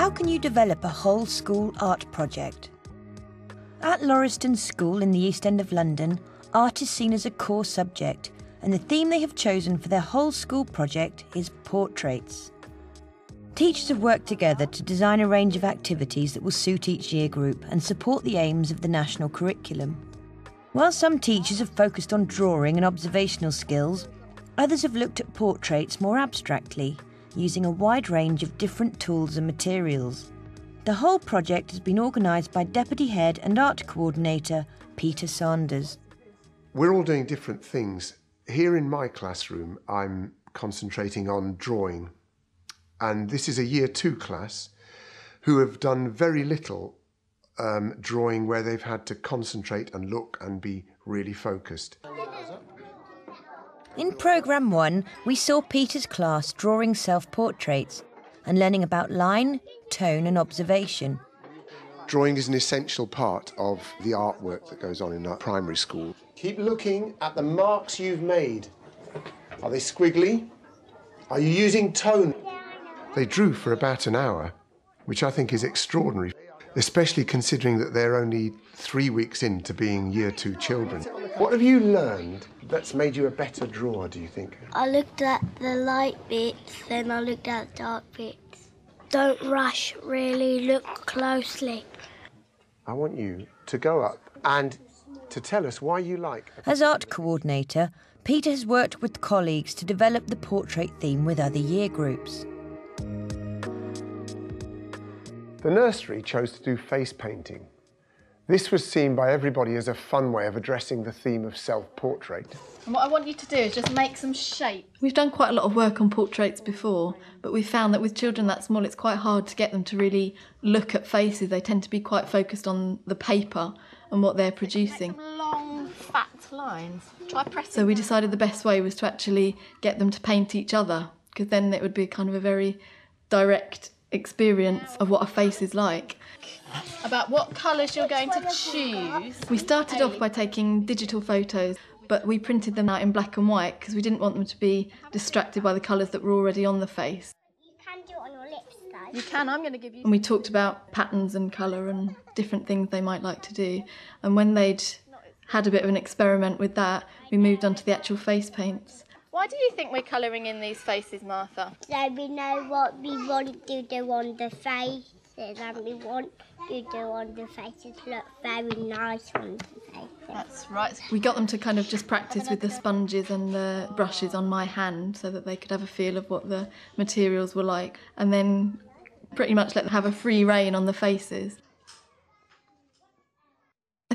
How can you develop a whole school art project? At Lauriston School in the East End of London, art is seen as a core subject, and the theme they have chosen for their whole school project is portraits. Teachers have worked together to design a range of activities that will suit each year group and support the aims of the national curriculum. While some teachers have focused on drawing and observational skills, others have looked at portraits more abstractly, using a wide range of different tools and materials. The whole project has been organised by Deputy Head and Art Coordinator Peter Sanders. We're all doing different things. Here in my classroom, I'm concentrating on drawing and this is a year two class who have done very little um, drawing where they've had to concentrate and look and be really focused. In programme one, we saw Peter's class drawing self portraits and learning about line, tone, and observation. Drawing is an essential part of the artwork that goes on in our primary school. Keep looking at the marks you've made. Are they squiggly? Are you using tone? They drew for about an hour, which I think is extraordinary, especially considering that they're only three weeks into being year two children. What have you learned that's made you a better drawer, do you think? I looked at the light bits, then I looked at the dark bits. Don't rush, really look closely. I want you to go up and to tell us why you like. As art coordinator, Peter has worked with colleagues to develop the portrait theme with other year groups. The nursery chose to do face painting. This was seen by everybody as a fun way of addressing the theme of self-portrait. And what I want you to do is just make some shape. We've done quite a lot of work on portraits before, but we found that with children that small, it's quite hard to get them to really look at faces. They tend to be quite focused on the paper and what they're producing. long, fat lines. Try pressing. So we decided the best way was to actually get them to paint each other, because then it would be kind of a very direct experience of what a face is like. About what colours you're going to choose. We started off by taking digital photos, but we printed them out in black and white because we didn't want them to be distracted by the colours that were already on the face. You can do it on your lips, though. You can, I'm going to give you. And we talked about patterns and colour and different things they might like to do. And when they'd had a bit of an experiment with that, we moved on to the actual face paints. Why do you think we're colouring in these faces, Martha? So we know what we want to do on the faces and we want to do on the faces look very nice on the faces. That's right. We got them to kind of just practice with the sponges and the brushes on my hand so that they could have a feel of what the materials were like and then pretty much let them have a free rein on the faces.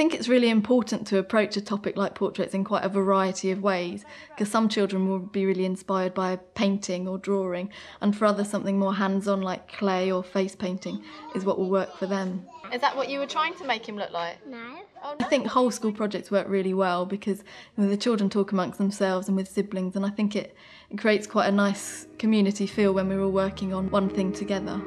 I think it's really important to approach a topic like portraits in quite a variety of ways because some children will be really inspired by painting or drawing, and for others, something more hands on like clay or face painting is what will work for them. Is that what you were trying to make him look like? No. Oh, no. I think whole school projects work really well because you know, the children talk amongst themselves and with siblings, and I think it, it creates quite a nice community feel when we're all working on one thing together.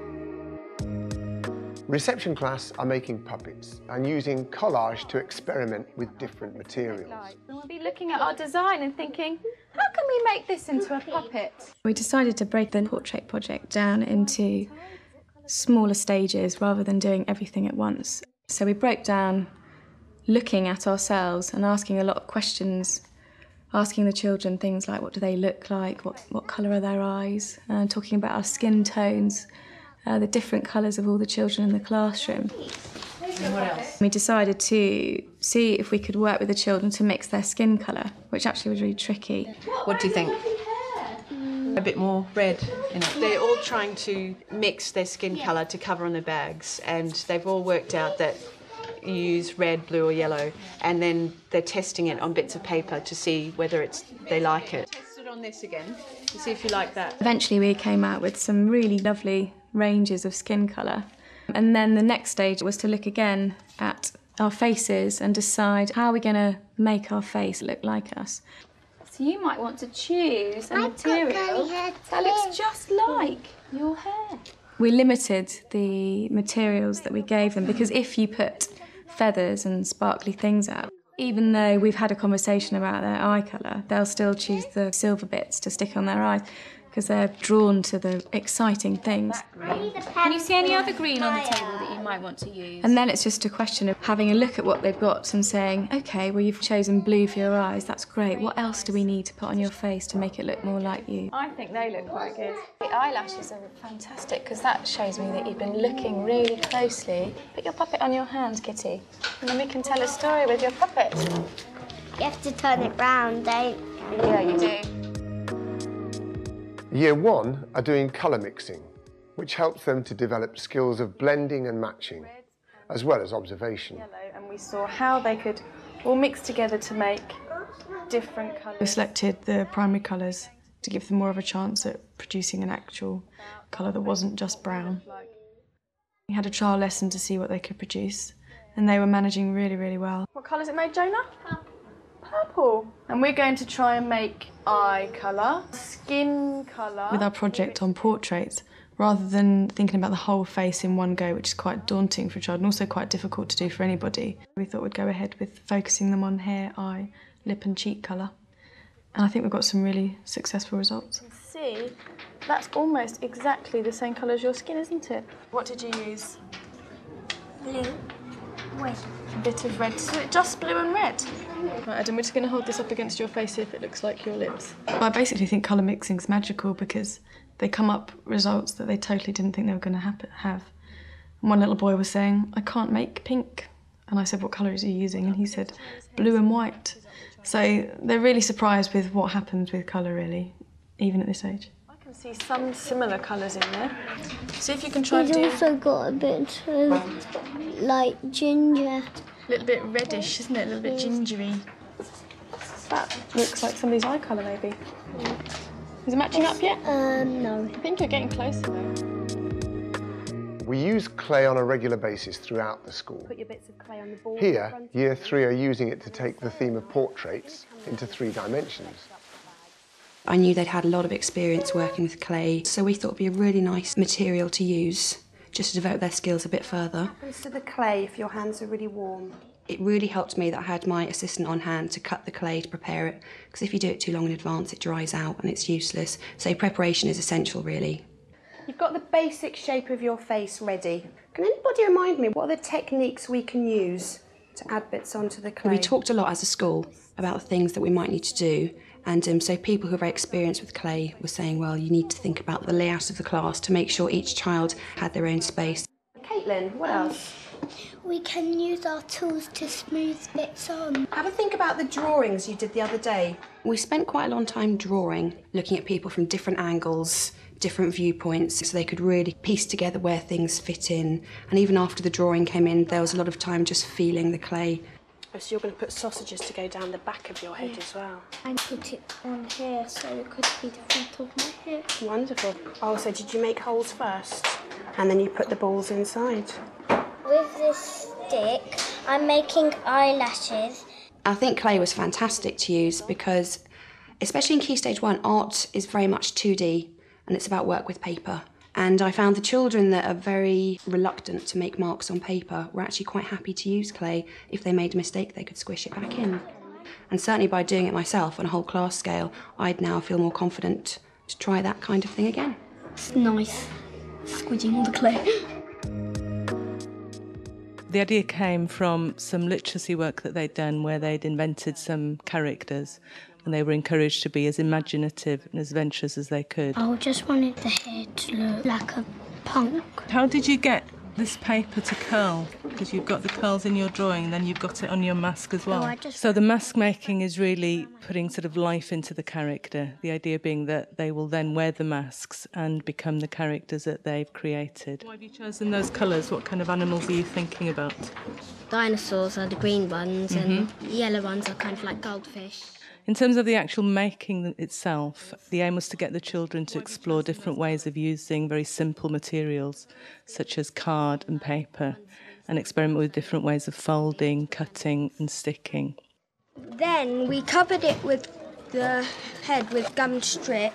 Reception class are making puppets and using collage to experiment with different materials. And we'll be looking at our design and thinking, how can we make this into a puppet? We decided to break the portrait project down into smaller stages rather than doing everything at once. So we broke down looking at ourselves and asking a lot of questions, asking the children things like what do they look like, what, what colour are their eyes, and talking about our skin tones, uh, the different colours of all the children in the classroom. We decided to see if we could work with the children to mix their skin colour, which actually was really tricky. What do you think? A bit more red in it. They're all trying to mix their skin colour to cover on their bags, and they've all worked out that you use red, blue, or yellow, and then they're testing it on bits of paper to see whether it's they like it. Test it on this again to see if you like that. Eventually, we came out with some really lovely ranges of skin colour. And then the next stage was to look again at our faces and decide how we're going to make our face look like us. So you might want to choose a I've material that looks just like your hair. We limited the materials that we gave them because if you put feathers and sparkly things out, even though we've had a conversation about their eye colour, they'll still choose the silver bits to stick on their eyes because they're drawn to the exciting things. Can you see any other green on the table that you might want to use? And then it's just a question of having a look at what they've got and saying, okay, well, you've chosen blue for your eyes, that's great. What else do we need to put on your face to make it look more like you? I think they look quite good. The eyelashes are fantastic because that shows me that you've been looking really closely. Put your puppet on your hand, Kitty, and then we can tell a story with your puppet. You have to turn it round, don't you? Yeah, you do. Year one are doing colour mixing, which helps them to develop skills of blending and matching, as well as observation. And we saw how they could all mix together to make different colours. We selected the primary colours to give them more of a chance at producing an actual colour that wasn't just brown. We had a trial lesson to see what they could produce, and they were managing really, really well. What colour's it made, Jonah? Purple. And we're going to try and make eye colour, skin colour. With our project on portraits, rather than thinking about the whole face in one go, which is quite daunting for a child and also quite difficult to do for anybody, we thought we'd go ahead with focusing them on hair, eye, lip, and cheek colour. And I think we've got some really successful results. See, that's almost exactly the same colour as your skin, isn't it? What did you use? Blue. Wait. A bit of red. So just blue and red. Right, Adam, we're just going to hold this up against your face, see if it looks like your lips. But I basically think colour mixing is magical because they come up results that they totally didn't think they were going to hap- have. And one little boy was saying, I can't make pink. And I said, What colours are you using? And he said, Blue and white. So they're really surprised with what happens with colour, really, even at this age. I can see some similar colours in there. See if you can try and He's do also got a bit of like ginger. a little bit reddish, isn't it? A little bit gingery. That looks like somebody's eye colour, maybe. Is it matching up yet? Um, no. I think you're getting closer though. We use clay on a regular basis throughout the school. Put your bits of clay on the board. Here, year three are using it to take the theme of portraits into three dimensions. I knew they'd had a lot of experience working with clay, so we thought it'd be a really nice material to use just to develop their skills a bit further. happens to the clay if your hands are really warm? It really helped me that I had my assistant on hand to cut the clay to prepare it, because if you do it too long in advance, it dries out and it's useless. So preparation is essential, really. You've got the basic shape of your face ready. Can anybody remind me what are the techniques we can use to add bits onto the clay? We talked a lot as a school about the things that we might need to do. And um, so people who are very experienced with clay were saying, well, you need to think about the layout of the class to make sure each child had their own space. Caitlin, what else? We can use our tools to smooth bits on. Have a think about the drawings you did the other day. We spent quite a long time drawing, looking at people from different angles, different viewpoints, so they could really piece together where things fit in. And even after the drawing came in, there was a lot of time just feeling the clay. Oh, so you're going to put sausages to go down the back of your head as well. And put it on here so it could be the front of my head. Wonderful. Oh, so did you make holes first? And then you put the balls inside? With this stick, I'm making eyelashes. I think clay was fantastic to use because, especially in Key Stage 1, art is very much 2D and it's about work with paper. And I found the children that are very reluctant to make marks on paper were actually quite happy to use clay. If they made a mistake, they could squish it back in. And certainly by doing it myself on a whole class scale, I'd now feel more confident to try that kind of thing again. It's nice. Squidging all the clay. The idea came from some literacy work that they'd done where they'd invented some characters and they were encouraged to be as imaginative and as adventurous as they could. I just wanted the hair to look like a punk. How did you get this paper to curl? Because you've got the curls in your drawing, then you've got it on your mask as well. Oh, I just- So the mask making is really putting sort of life into the character. The idea being that they will then wear the masks and become the characters that they've created. Why have you chosen those colours? What kind of animals are you thinking about? Dinosaurs are the green ones, and the yellow ones are kind of like goldfish. In terms of the actual making itself, the aim was to get the children to explore different ways of using very simple materials, such as card and paper, and experiment with different ways of folding, cutting, and sticking. Then we covered it with the head with gum strip.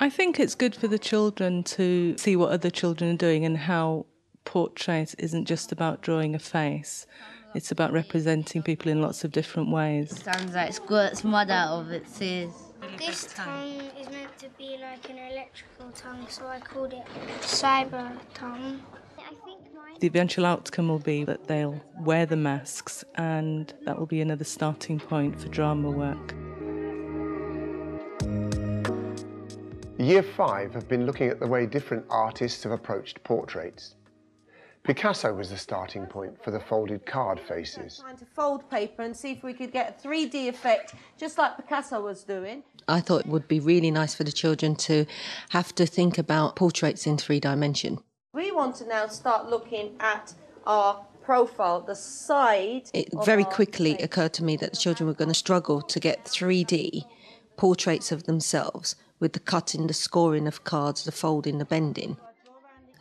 I think it's good for the children to see what other children are doing and how portrait isn't just about drawing a face. It's about representing people in lots of different ways. Sounds like squirts mud out of its ears. This tongue is meant to be like an electrical tongue, so I called it cyber tongue. I think. The eventual outcome will be that they'll wear the masks, and that will be another starting point for drama work. Year 5 have been looking at the way different artists have approached portraits. Picasso was the starting point for the folded card faces. Trying to fold paper and see if we could get a 3D effect, just like Picasso was doing. I thought it would be really nice for the children to have to think about portraits in three dimension. We want to now start looking at our profile, the side. It very our quickly occurred to me that the children were going to struggle to get 3D portraits of themselves with the cutting, the scoring of cards, the folding, the bending.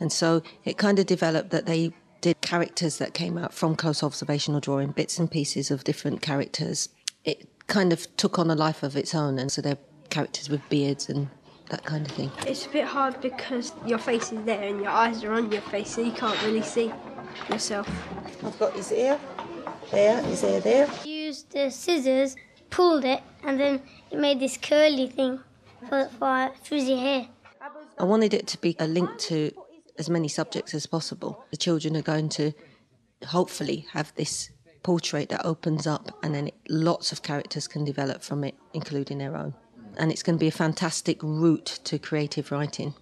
And so it kind of developed that they did characters that came out from close observational drawing, bits and pieces of different characters. It kind of took on a life of its own, and so they're characters with beards and that kind of thing. It's a bit hard because your face is there and your eyes are on your face, so you can't really see yourself. I've got his ear there, his ear there. Used the scissors, pulled it, and then it made this curly thing for, for frizzy hair. I wanted it to be a link to as many subjects as possible. The children are going to hopefully have this portrait that opens up, and then it, lots of characters can develop from it, including their own. And it's going to be a fantastic route to creative writing.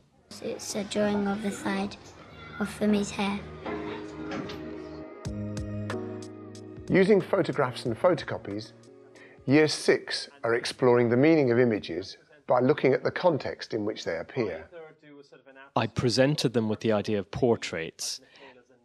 It's a drawing of the side of Femi's hair. Using photographs and photocopies, Year 6 are exploring the meaning of images by looking at the context in which they appear. I presented them with the idea of portraits.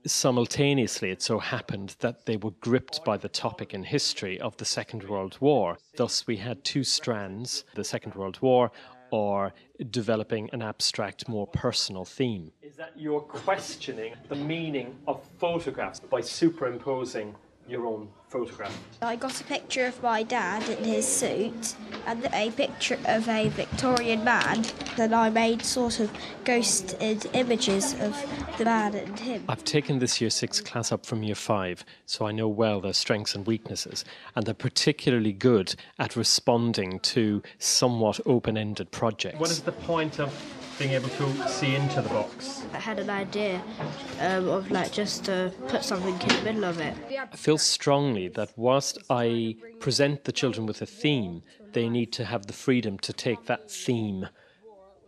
Simultaneously, it so happened that they were gripped by the topic in history of the Second World War. Thus, we had two strands the Second World War or developing an abstract, more personal theme. Is that you're questioning the meaning of photographs by superimposing your own photograph? I got a picture of my dad in his suit and a picture of a Victorian man. Then I made sort of ghosted images of the man and him. I've taken this year six class up from year five, so I know well their strengths and weaknesses, and they're particularly good at responding to somewhat open ended projects. What is the point of being able to see into the box? I had an idea um, of like just to put something in the middle of it. I feel strongly that whilst I present the children with a theme, they need to have the freedom to take that theme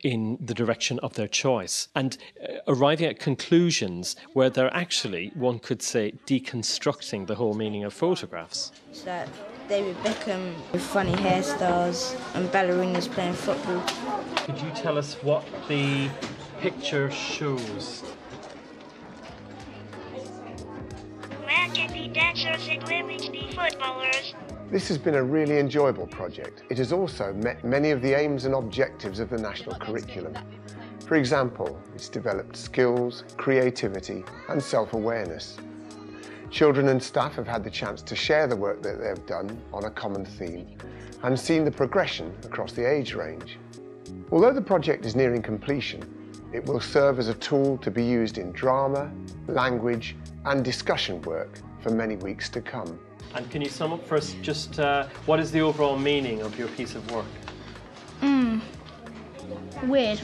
in the direction of their choice and uh, arriving at conclusions where they're actually, one could say, deconstructing the whole meaning of photographs. That David Beckham with funny hairstyles and ballerinas playing football. Could you tell us what the picture shows? Men can be dancers and women can be footballers. This has been a really enjoyable project. It has also met many of the aims and objectives of the national curriculum. For example, it's developed skills, creativity and self-awareness. Children and staff have had the chance to share the work that they've done on a common theme and seen the progression across the age range. Although the project is nearing completion, it will serve as a tool to be used in drama, language and discussion work for many weeks to come. And can you sum up for us just uh, what is the overall meaning of your piece of work? Hmm. Weird.